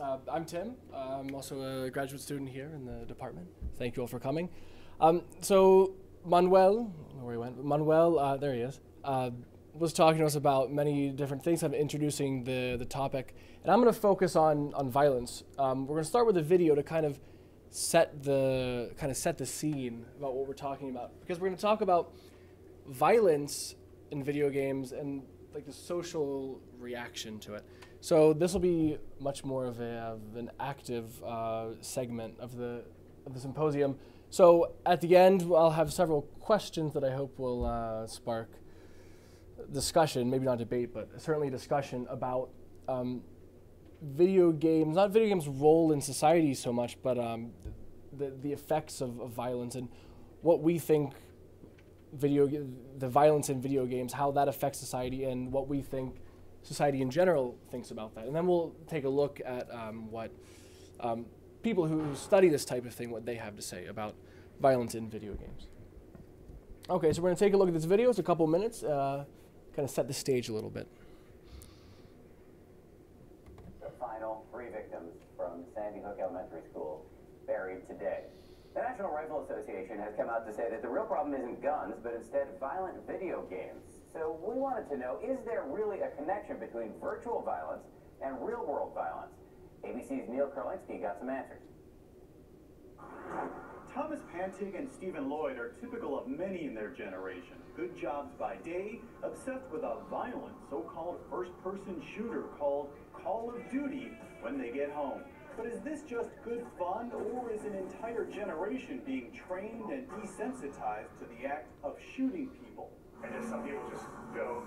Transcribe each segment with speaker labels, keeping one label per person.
Speaker 1: Uh, I'm Tim. I'm also a graduate student here in the department. Thank you all for coming. Um, so Manuel, where he went, Manuel, uh, there he is, uh, was talking to us about many different things. I'm introducing the, the topic, and I'm going to focus on on violence. Um, we're going to start with a video to kind of set the kind of set the scene about what we're talking about, because we're going to talk about violence in video games and like the social reaction to it. So this will be much more of, a, of an active uh, segment of the of the symposium. So at the end, I'll have several questions that I hope will uh, spark discussion, maybe not debate, but certainly discussion about um, video games, not video games' role in society so much, but um, the, the effects of, of violence and what we think video the violence in video games, how that affects society, and what we think society in general thinks about that. And then we'll take a look at um, what um, people who study this type of thing, what they have to say about violence in video games. Okay, so we're going to take a look at this video. It's a couple minutes, uh, kind of set the stage a little bit.
Speaker 2: The final three victims from Sandy Hook Elementary School buried today. The National Rifle Association has come out to say that the real problem isn't guns, but instead violent video games. So we wanted to know, is there really a connection between virtual violence and real-world violence? ABC's Neal Karlinsky got some answers.
Speaker 3: Thomas Pantig and Stephen Lloyd are typical of many in their generation. Good jobs by day, obsessed with a violent so-called first-person shooter called Call of Duty when they get home. But is this just good fun, or is an entire generation being trained and desensitized to the act of shooting people?
Speaker 4: And just some people just go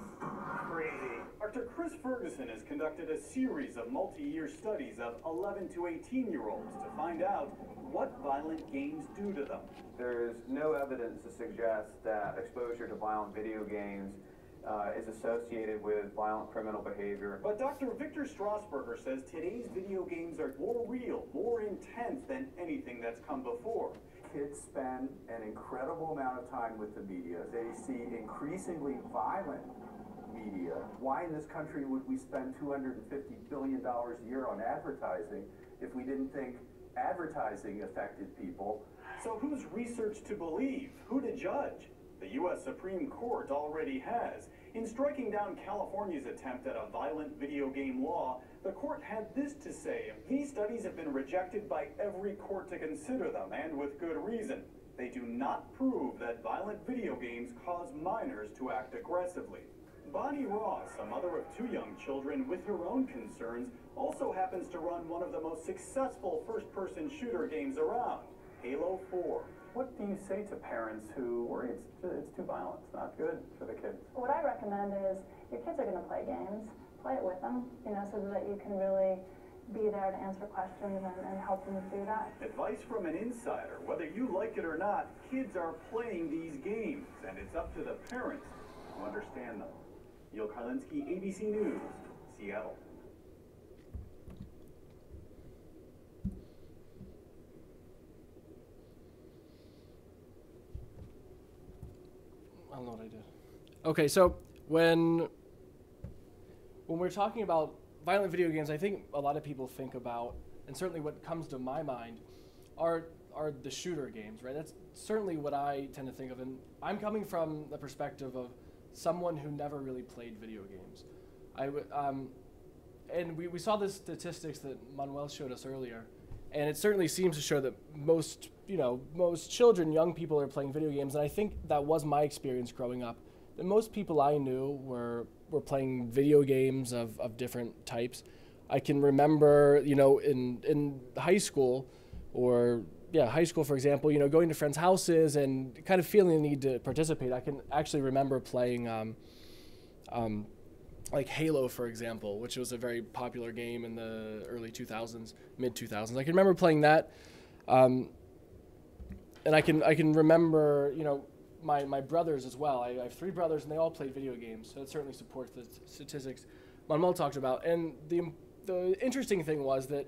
Speaker 4: crazy.
Speaker 3: Dr. Chris Ferguson has conducted a series of multi-year studies of 11 to 18 year olds to find out what violent games do to them.
Speaker 5: There's no evidence to suggest that exposure to violent video games uh, is associated with violent criminal behavior.
Speaker 3: But Dr. Victor Strasburger says today's video games are more real, more intense than anything that's come before.
Speaker 6: Kids spend an incredible amount of time with the media. They see increasingly violent media. Why in this country would we spend $250 billion a year on advertising if we didn't think advertising affected people?
Speaker 3: So who's research to believe? Who to judge? The U.S. Supreme Court already has. In striking down California's attempt at a violent video game law, the court had this to say. These studies have been rejected by every court to consider them, and with good reason. They do not prove that violent video games cause minors to act aggressively. Bonnie Ross, a mother of two young children with her own concerns, also happens to run one of the most successful first-person shooter games around, Halo 4.
Speaker 5: What do you say to parents who worry it's, it's too violent, it's not good for the kids?
Speaker 7: What I recommend is your kids are going to play games, play it with them, you know, so that you can really be there to answer questions and, and help them through that.
Speaker 3: Advice from an insider. Whether you like it or not, kids are playing these games, and it's up to the parents to understand them. Neal Karlinsky, ABC News, Seattle.
Speaker 1: I don't know what I did. Okay, so when when we're talking about violent video games, I think a lot of people think about, and certainly what comes to my mind, are are the shooter games, right? That's certainly what I tend to think of, and I'm coming from the perspective of someone who never really played video games. I w- um, and we, we saw the statistics that Manuel showed us earlier, and it certainly seems to show that most you know most children, young people are playing video games, and I think that was my experience growing up. Most people I knew were were playing video games of, of different types. I can remember, you know, in in high school, or yeah, high school, for example, you know, going to friends' houses and kind of feeling the need to participate. I can actually remember playing, um, um, like Halo, for example, which was a very popular game in the early 2000s, mid 2000s. I can remember playing that, um, and I can I can remember, you know, my, my brothers as well. I, I have three brothers, and they all played video games, so it certainly supports the statistics Manuel talked about. And the the interesting thing was that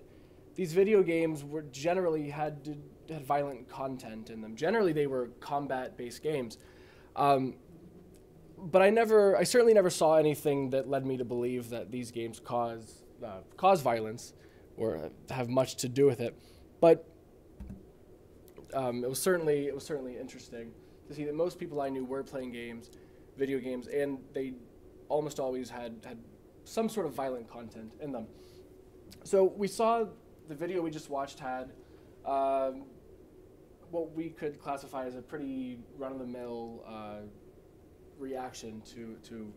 Speaker 1: these video games were generally had had violent content in them. Generally, they were combat-based games. Um, but I never, I certainly never saw anything that led me to believe that these games cause uh, cause violence. or have much to do with it. But um, it was certainly it was certainly interesting to see that most people I knew were playing games, video games, and they almost always had had some sort of violent content in them. So we saw the video we just watched had um, what we could classify as a pretty run-of-the-mill uh, reaction to to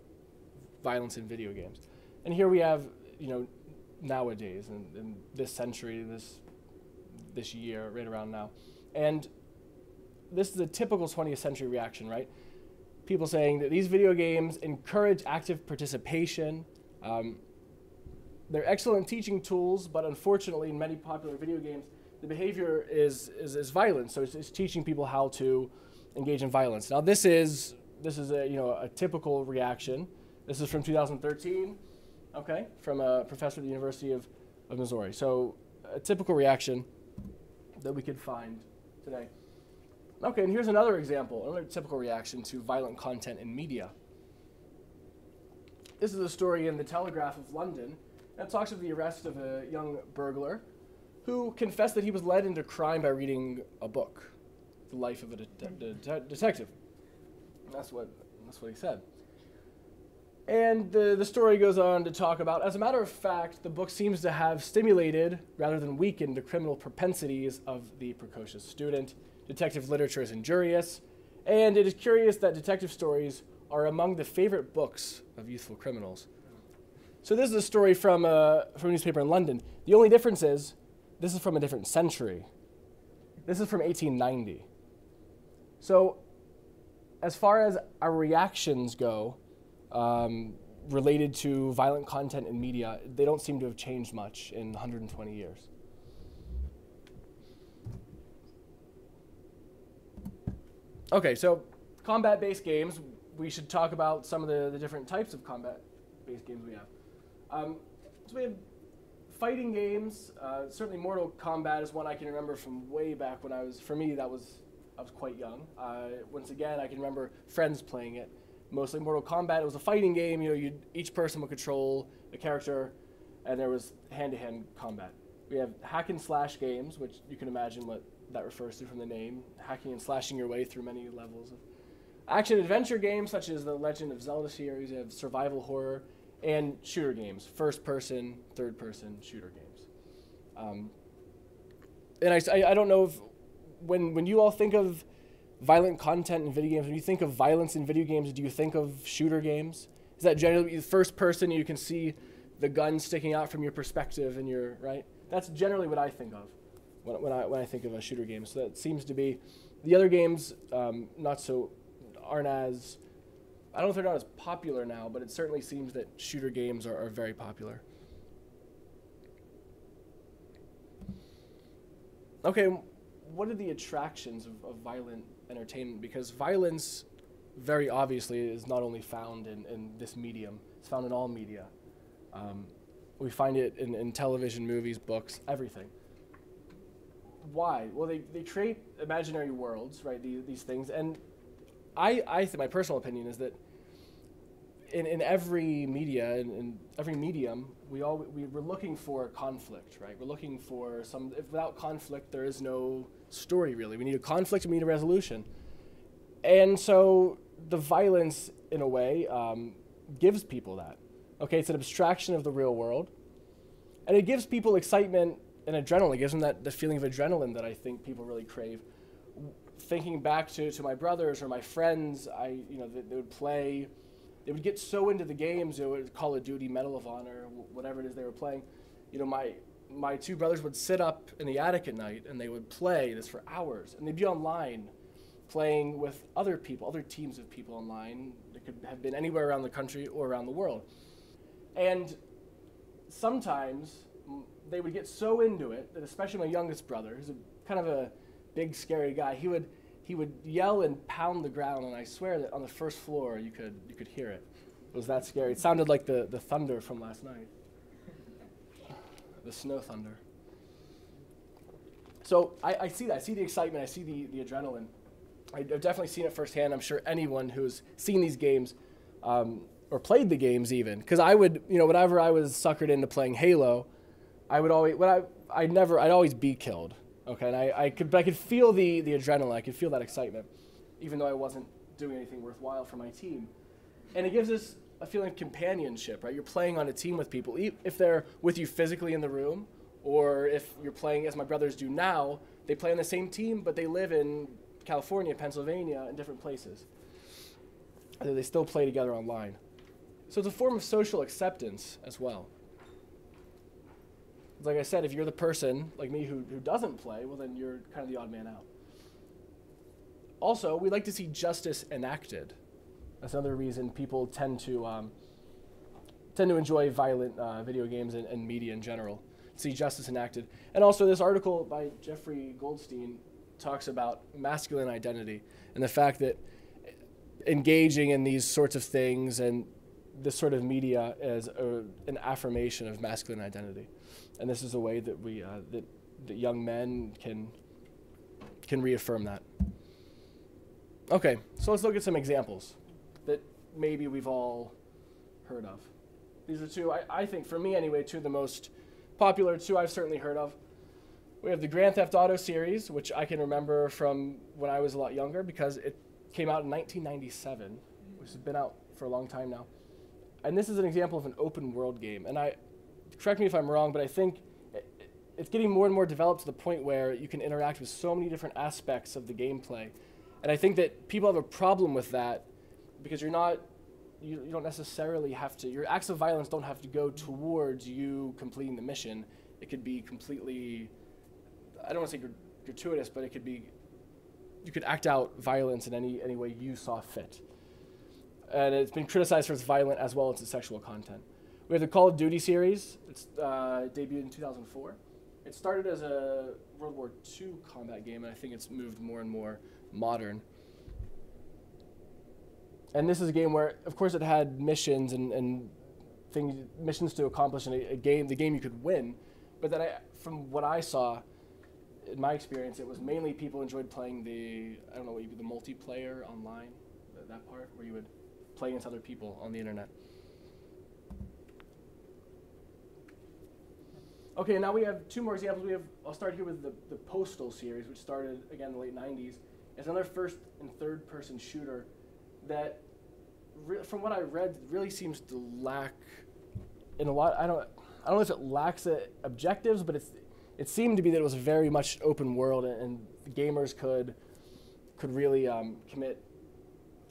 Speaker 1: violence in video games, and here we have you know nowadays in, in this century this this year right around now, and this is a typical 20th century reaction, right? People saying that these video games encourage active participation. Um, they're excellent teaching tools, but unfortunately, in many popular video games, the behavior is, is, is violent. So it's, it's teaching people how to engage in violence. Now, this is, this is a, you know, a typical reaction. This is from 2013, okay, from a professor at the University of, of Missouri. So a typical reaction that we could find today. Okay, and here's another example, another typical reaction to violent content in media. This is a story in the Telegraph of London that talks of the arrest of a young burglar who confessed that he was led into crime by reading a book, The Life of a de- de- de- Detective. That's what, that's what he said. And the, the story goes on to talk about, as a matter of fact, the book seems to have stimulated rather than weakened the criminal propensities of the precocious student. Detective literature is injurious, and it is curious that detective stories are among the favorite books of youthful criminals. So this is a story from a, from a newspaper in London. The only difference is this is from a different century. This is from 1890. So as far as our reactions go, um, related to violent content in media, they don't seem to have changed much in 120 years. Okay, so combat based games, we should talk about some of the, the different types of combat based games we have. Um, so we have fighting games. Uh, certainly, Mortal Kombat is one I can remember from way back when I was. For me, that was I was quite young. Uh, once again, I can remember friends playing it. Mostly Mortal Kombat. It was a fighting game. You know, each person would control a character, and there was hand-to-hand combat. We have hack and slash games, which you can imagine what that refers to from the name, hacking and slashing your way through many levels of action adventure games such as the Legend of Zelda series. Have survival horror and shooter games, first person, third person shooter games. Um, and I, I, I don't know if when when you all think of violent content in video games, when you think of violence in video games, do you think of shooter games? Is that generally the first person you can see the gun sticking out from your perspective and your right? That's generally what I think of when, when I when I think of a shooter game. So that seems to be the other games um, not so aren't as I don't know if they're not as popular now, but it certainly seems that shooter games are, are very popular. Okay, what are the attractions of, of violent entertainment? Because violence, very obviously, is not only found in, in this medium, it's found in all media. Um, we find it in, in television, movies, books, everything. Why? Well, they, they create imaginary worlds, right? These, these things. And I, I think my personal opinion is that in, in every media, in, in every medium, we all we, we're looking for conflict, right? We're looking for some. If without conflict, there is no story really. We need a conflict. We need a resolution, and so the violence, in a way, um, gives people that. Okay, it's an abstraction of the real world, and it gives people excitement and adrenaline. It gives them that the feeling of adrenaline that I think people really crave. Thinking back to, to my brothers or my friends, I you know they, they would play they would get so into the games, you would Call of Duty, Medal of Honor, whatever it is they were playing. You know, my my two brothers would sit up in the attic at night and they would play this for hours, and they'd be online, playing with other people, other teams of people online. It could have been anywhere around the country or around the world, and sometimes they would get so into it that, especially my youngest brother, who's a kind of a big, scary guy, he would he would yell and pound the ground, and I swear that on the first floor you could you could hear it. It was that scary. It sounded like the, the thunder from last night. The snow thunder. So I, I see that. I see the excitement. I see the, the adrenaline. I, have definitely seen it firsthand. I'm sure anyone who's seen these games um, or played the games even, because I would, you know, whenever I was suckered into playing Halo, I would always when I I never I'd always be killed. Okay, and I, I could but I could feel the the adrenaline. I could feel that excitement, even though I wasn't doing anything worthwhile for my team. And it gives us a feeling of companionship, right? You're playing on a team with people, if they're with you physically in the room, or if you're playing as my brothers do now. They play on the same team, but they live in California, Pennsylvania, and different places. And they still play together online. So it's a form of social acceptance as well. Like I said, if you're the person like me who, who doesn't play, well, then you're kind of the odd man out. Also, we like to see justice enacted. That's another reason people tend to um, tend to enjoy violent uh, video games and, and media in general. See justice enacted, and also this article by Jeffrey Goldstein talks about masculine identity and the fact that engaging in these sorts of things and this sort of media is a, an affirmation of masculine identity, and this is a way that we uh, that, that young men can can reaffirm that. Okay, so let's look at some examples that maybe we've all heard of. These are two, I, I think, for me anyway, two of the most popular, two I've certainly heard of. We have the Grand Theft Auto series, which I can remember from when I was a lot younger because it came out in 1997, which has been out for a long time now. And this is an example of an open world game. And I, correct me if I'm wrong, but I think it's getting more and more developed to the point where you can interact with so many different aspects of the gameplay. And I think that people have a problem with that because you're not you, you don't necessarily have to your acts of violence don't have to go towards you completing the mission. It could be completely i don't want to say gratuitous but it could be you could act out violence in any any way you saw fit. And it's been criticized for its violent as well as its sexual content we have the call of duty series it's uh, debuted in 2004 it started as a world war ii combat game and i think it's moved more and more modern and this is a game where, of course, it had missions and, and things, missions to accomplish in a, a game, the game you could win. But that I, from what I saw, in my experience, it was mainly people enjoyed playing the, I don't know what you the multiplayer online, that, that part where you would play against other people on the internet. Okay, now we have two more examples. We have, I'll start here with the, the Postal series, which started again in the late 90s. It's another first and third person shooter that from what I read, really seems to lack in a lot. I don't. I don't know if it lacks objectives, but it's. It seemed to be that it was very much open world, and, and gamers could could really um, commit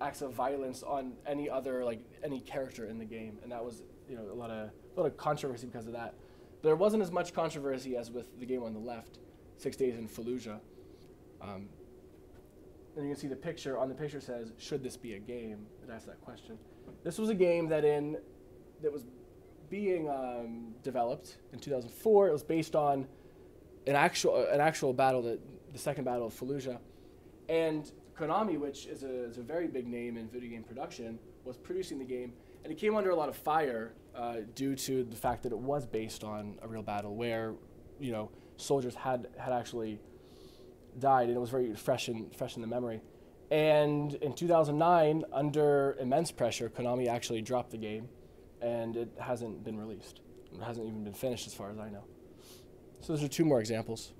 Speaker 1: acts of violence on any other like any character in the game, and that was you know a lot of a lot of controversy because of that. There wasn't as much controversy as with the game on the left, Six Days in Fallujah. Um, and you can see the picture. On the picture says, "Should this be a game?" It asks that question. This was a game that in that was being um, developed in 2004. It was based on an actual an actual battle that the second battle of Fallujah, and Konami, which is a, is a very big name in video game production, was producing the game, and it came under a lot of fire uh, due to the fact that it was based on a real battle where, you know, soldiers had had actually died, and it was very fresh in fresh in the memory. And in 2009, under immense pressure, Konami actually dropped the game, and it hasn't been released. It hasn't even been finished, as far as I know. So those are two more examples.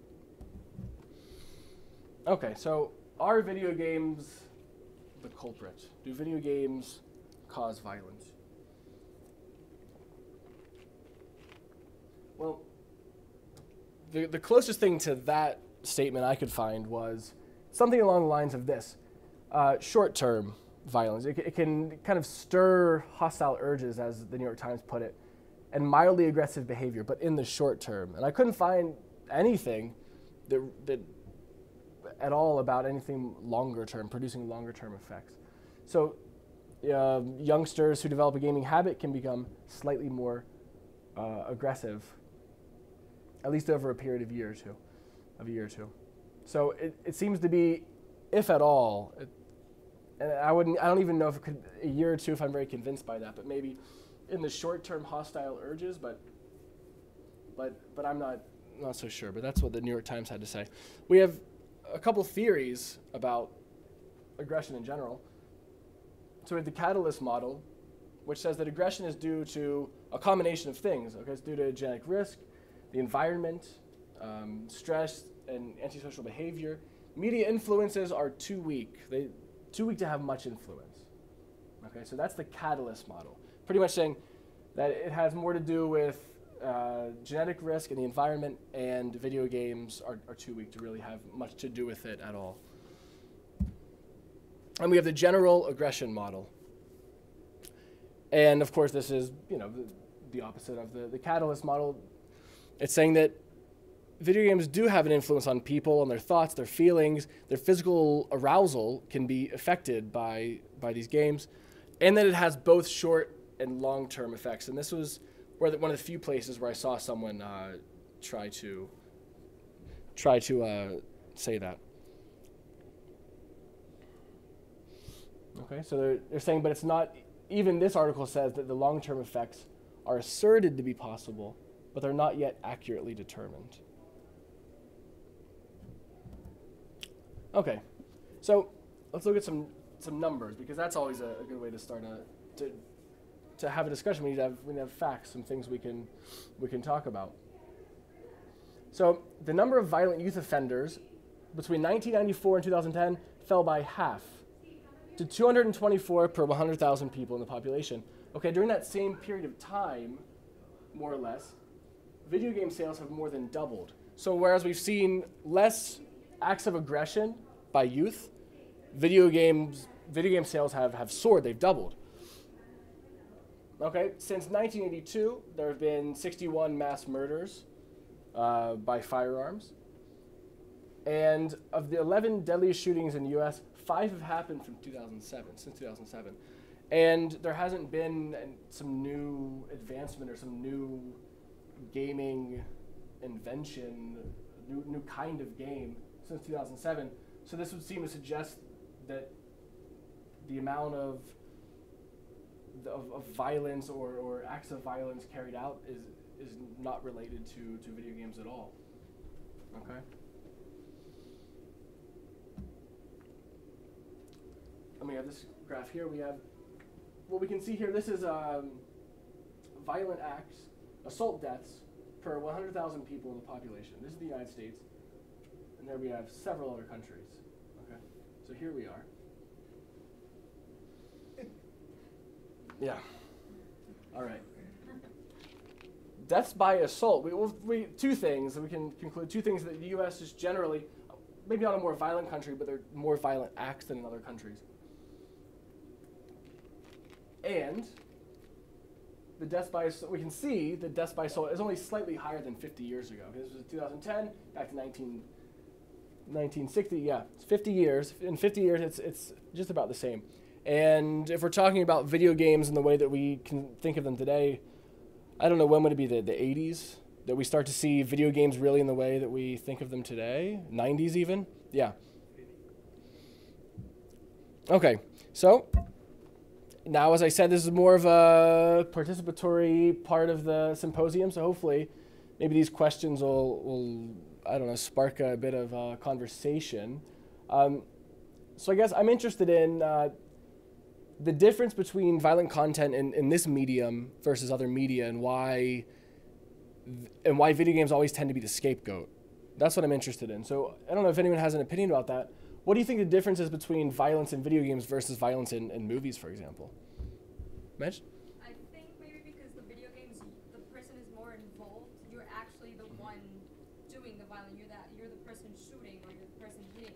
Speaker 1: Okay, so are video games the culprit? Do video games cause violence? Well, the, the closest thing to that statement I could find was something along the lines of this uh, short term violence. It, it, can kind of stir hostile urges, as the New York Times put it, and mildly aggressive behavior, but in the short term. And I couldn't find anything that, that at all about anything longer term, producing longer term effects. So, uh, youngsters who develop a gaming habit can become slightly more uh, aggressive, at least over a period of a year or two of a year or two. So it, it seems to be, if at all, it, and I wouldn't, I don't even know if it could a year or two if I'm very convinced by that, but maybe in the short-term hostile urges, but but but I'm not not so sure. But that's what the New York Times had to say. We have a couple theories about aggression in general. So we have the catalyst model, which says that aggression is due to a combination of things. Okay, it's due to genetic risk, the environment, um, stress, and antisocial behavior. Media influences are too weak. They too weak to have much influence. Okay, so that's the catalyst model. Pretty much saying that it has more to do with uh, genetic risk and the environment, and video games are, are too weak to really have much to do with it at all. And we have the general aggression model. And of course, this is you know the, the opposite of the, the catalyst model. It's saying that video games do have an influence on people and their thoughts, their feelings, their physical arousal can be affected by by these games, and that it has both short and long-term effects. And this was where the, one of the few places where I saw someone uh, try to try to uh, say that. Okay, so they're, they're saying, but it's not, even this article says that the long term effects are asserted to be possible, but they're not yet accurately determined. Okay, so let's look at some, some numbers because that's always a, a good way to start a, to, to have a discussion. We need to have, we need to have facts, some things we can, we can talk about. So the number of violent youth offenders between 1994 and 2010 fell by half to 224 per 100,000 people in the population. Okay, during that same period of time, more or less, video game sales have more than doubled. So whereas we've seen less acts of aggression by youth, video games video game sales have, have soared, they've doubled. Okay, since 1982, there have been 61 mass murders uh, by firearms. And of the 11 deadliest shootings in the US, five have happened from 2007, since 2007. And there hasn't been some new advancement or some new gaming invention, new, new kind of game since 2007. So this would seem to suggest that the amount of of, of violence or, or acts of violence carried out is is not related to, to video games at all. Okay. And we have this graph here. We have what we can see here. This is um, violent acts, assault deaths per 100,000 people in the population. This is the United States, and there we have several other countries. Okay, so here we are. Yeah. All right. Deaths by assault. We, we two things we can conclude. Two things that the U.S. is generally, maybe not a more violent country, but they're more violent acts than in other countries. And the deaths by we can see the deaths by assault is only slightly higher than 50 years ago. This was 2010, back to 19, 1960. Yeah, it's 50 years. In 50 years, it's it's just about the same. And if we're talking about video games in the way that we can think of them today, I don't know when would it be the, the 80s that we start to see video games really in the way that we think of them today? 90s even? Yeah. Okay, so now, as I said, this is more of a participatory part of the symposium, so hopefully maybe these questions will, will I don't know, spark a bit of uh, conversation. Um, so I guess I'm interested in uh, the difference between violent content in, in this medium versus other media and why and why video games always tend to be the scapegoat. That's what I'm interested in. So I don't know if anyone has an opinion about that. What do you think the difference is between violence in video games versus violence in, in movies, for example? Mitch?
Speaker 8: I think maybe because the video games, the person is more involved. You're actually the one doing the violence. You're that. You're the person shooting or you're the person hitting.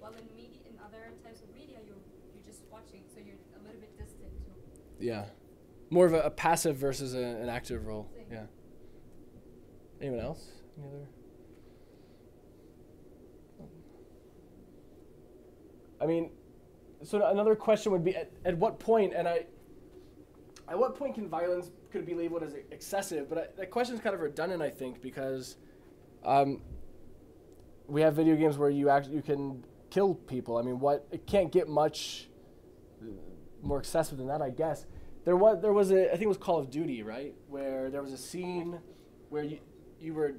Speaker 8: While in media, in other types of media, you're you're just watching, so you're a little bit distant. To
Speaker 1: Yeah. More of a, a passive versus a, an active role.
Speaker 8: Same.
Speaker 1: Yeah. Anyone else? Any other? I mean, so another question would be at, at what point, and I, at what point can violence could be labeled as excessive? But I, that question is kind of redundant, I think, because um, we have video games where you act, you can kill people. I mean, what it can't get much more excessive than that, I guess. There was there was a I think it was Call of Duty, right, where there was a scene where you you were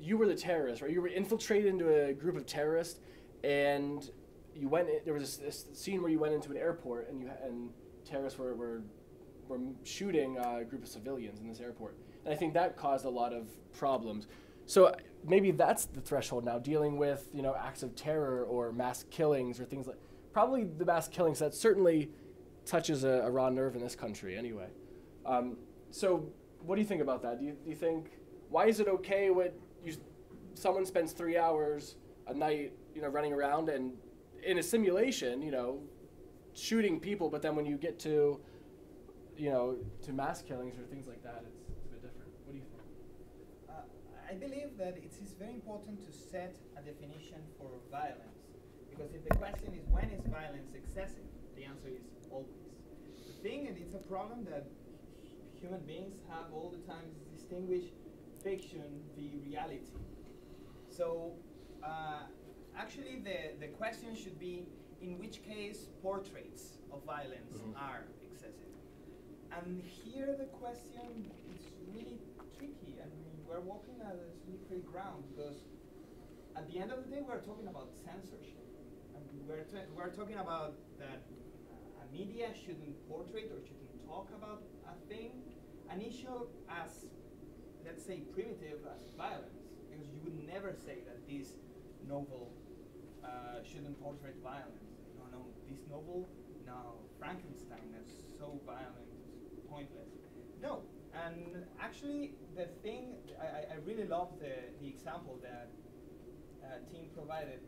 Speaker 1: you were the terrorist, right? You were infiltrated into a group of terrorists, and you went. In, there was this, this scene where you went into an airport, and you and terrorists were were, were shooting a group of civilians in this airport. and I think that caused a lot of problems. So maybe that's the threshold now, dealing with you know acts of terror or mass killings or things like. Probably the mass killings that certainly touches a, a raw nerve in this country anyway. Um, so what do you think about that? Do you, do you think why is it okay when you someone spends three hours a night you know running around and in a simulation you know shooting people, but then when you get to you know to mass killings or things like that, it's, it's a bit different. What do you think?
Speaker 9: Uh, I believe that it is very important to set a definition for violence. Because if the question is when is violence excessive, the answer is always. The thing, and it's a problem that human beings have all the time, is distinguish fiction the reality. So, uh, actually, the, the question should be in which case portraits of violence
Speaker 1: Mhm.
Speaker 9: are excessive. And here the question is really tricky. I mean, we're walking on a slippery ground because at the end of the day, we're talking about censorship. And we're, we're talking about that uh, a media shouldn't portray or shouldn't talk about a thing, an issue as, let's say, primitive as violence. Because you would never say that this novel uh, shouldn't portray violence. No, no, this novel, no, Frankenstein is so violent, pointless. No, and actually, the thing I, I- I really love the, the example that uh, Tim provided.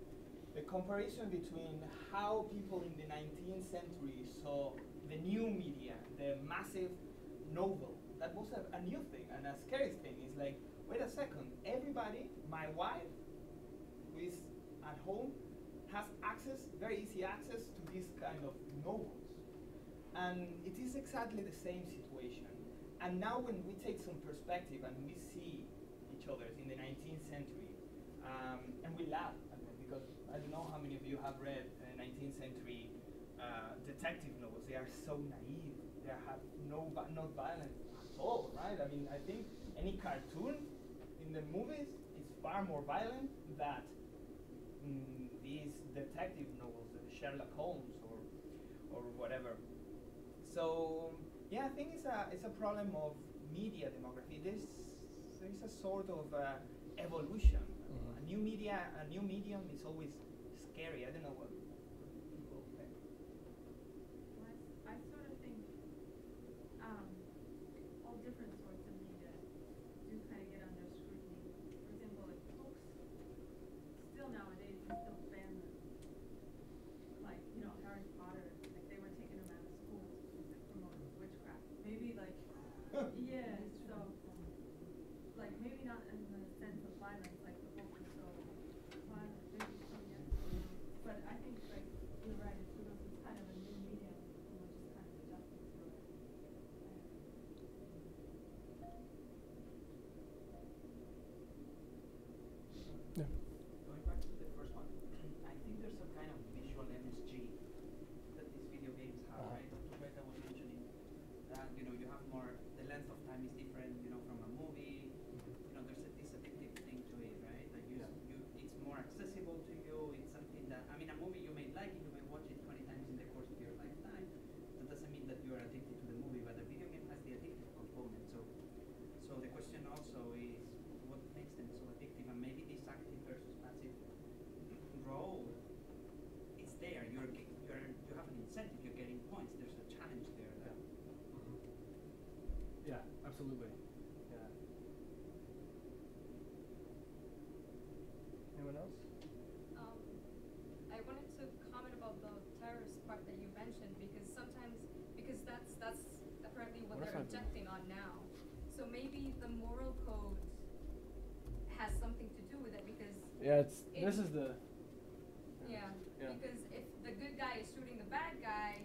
Speaker 9: The comparison between how people in the 19th century saw the new media, the massive novel. That was a, a new thing and a scary thing. It's like, wait a second, everybody, my wife, who is at home, has access, very easy access to this kind of novels. And it is exactly the same situation. And now when we take some perspective and we see each other in the 19th century, um, and we laugh at them because I don't know how many of you have read uh, 19th century uh, detective novels. They are so naive. They have no not violent at all, right? I mean, I think any cartoon in the movies is far more violent than mm, these detective novels, uh, Sherlock Holmes or or whatever. So yeah, I think it's a it's a problem of media demography. There's there is a sort of uh, evolution.
Speaker 1: Mhm.
Speaker 9: A new media, a new medium is always scary. I don't know what people think.
Speaker 10: Well, I, I sort of think um, all different sorts of media do kind of get under scrutiny. For example, like books, still nowadays, you still ban them. Like, you know, Harry Potter, like they were taking them out of schools because they promoted witchcraft. Maybe like, yeah, so, like maybe not in the sense of violence, like the book was so violent, maybe so, yeah. But I think like, you're right, it's sort of, it's kind of a new medium, and we're just kind of adjusting to it.
Speaker 1: Yeah.
Speaker 11: Going back to the first one, I think there's some kind of visual MSG that these video games have,
Speaker 1: Uh-huh.
Speaker 11: right? Dr. Beta was mentioning that, you know, you have more, the length of time is different, you know, from a movie. You know, there's a, this addictive thing to it, right? Like you,
Speaker 1: Yeah.
Speaker 11: you, it's more accessible to you. It's something that, I mean, a movie you may like it, you may watch it 20 times in the course of your lifetime. That doesn't mean that you are addicted to the movie, but the video game has the addictive component. So, so the question also is what makes them so addictive, and maybe this active versus passive role is there. You're, ge- you're you have an incentive. You're getting points. There's a challenge there. That
Speaker 1: Yeah, absolutely. Yeah. Anyone else?
Speaker 8: Um, I wanted to comment about the terrorist part that you mentioned because sometimes because that's that's apparently what
Speaker 1: What
Speaker 8: they're objecting on now. So maybe the moral code has something to do with it because
Speaker 1: Yeah, it's this is the
Speaker 8: yeah,
Speaker 1: Yeah.
Speaker 8: because if the good guy is shooting the bad guy,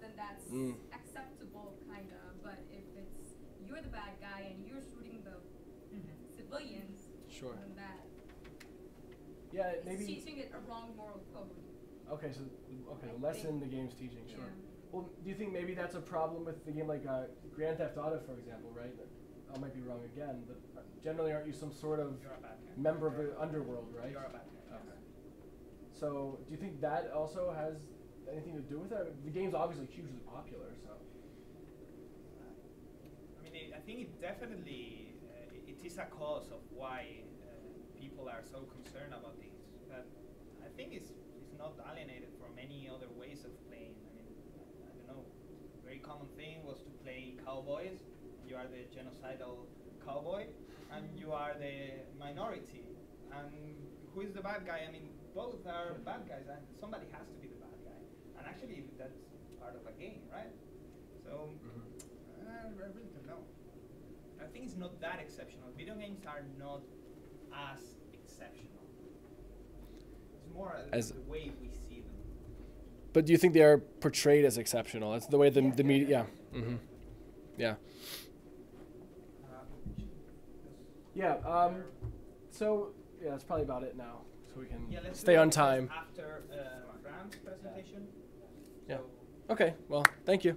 Speaker 8: then that's
Speaker 1: Mm.
Speaker 8: acceptable kinda. But if it's you're the bad guy and you're shooting the civilians,
Speaker 1: Sure.
Speaker 8: then that
Speaker 1: yeah
Speaker 8: it's
Speaker 1: maybe
Speaker 8: teaching it a wrong moral code.
Speaker 1: okay so okay
Speaker 8: I
Speaker 1: the lesson the game's teaching sure.
Speaker 8: Yeah.
Speaker 1: Well, do you think maybe that's a problem with the game like uh, Grand Theft Auto, for example, right? I might be wrong again, but uh, generally, aren't you some sort of
Speaker 9: You're a bad guy.
Speaker 1: member of the underworld, right?
Speaker 9: You're a bad guy.
Speaker 1: Okay. So, do you think that also has anything to do with it? The game's obviously hugely popular, so.
Speaker 9: I I think it definitely it is a cause of why uh, people are so concerned about this. But I think it's it's not alienated from any other ways of playing. I mean, I don't know. Very common thing was to play cowboys. You are the genocidal cowboy, and you are the minority. And who is the bad guy? I mean, both are bad guys, and somebody has to be the bad guy. And actually, that's part of a game, right? So, I, I really don't know. I think it's not that exceptional. Video games are not as exceptional. It's more
Speaker 1: As-
Speaker 9: the way we see them.
Speaker 1: But do you think they are portrayed as exceptional? That's the way the
Speaker 9: Yeah,
Speaker 1: the
Speaker 9: yeah,
Speaker 1: media.
Speaker 9: yeah.
Speaker 1: Yeah. hmm Yeah.
Speaker 9: Uh,
Speaker 1: Yeah. Um. So yeah, that's probably about it now. So we can
Speaker 9: yeah, let's
Speaker 1: stay on time.
Speaker 9: After uh, Ram's presentation.
Speaker 1: Yeah.
Speaker 9: So
Speaker 1: Okay. Well, thank you.